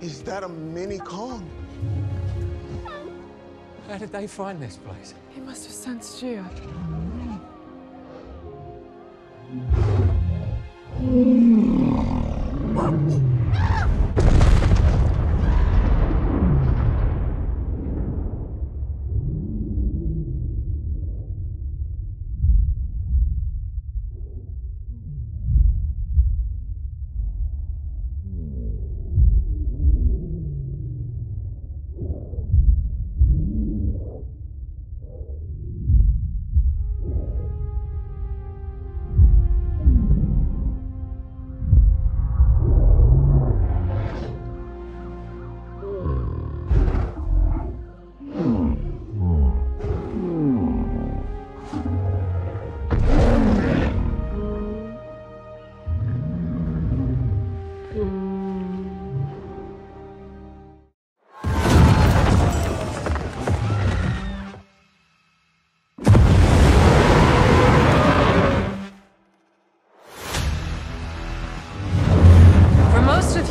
Is that a mini Kong? How did they find this place? He must have sensed you. For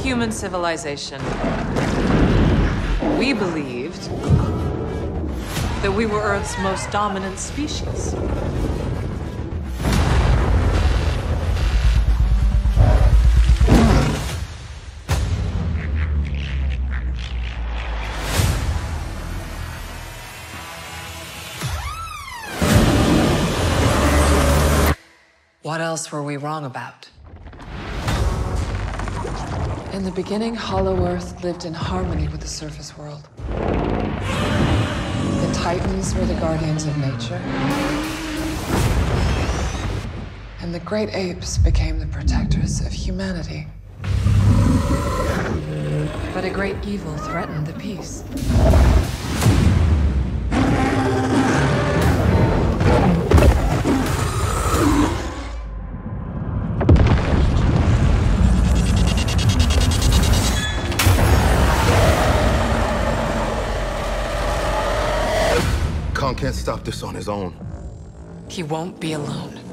human civilization, we believed that we were Earth's most dominant species. What else were we wrong about? In the beginning, Hollow Earth lived in harmony with the surface world. The Titans were the guardians of nature. And the great apes became the protectors of humanity. But a great evil threatened the peace. Kong can't stop this on his own. He won't be alone.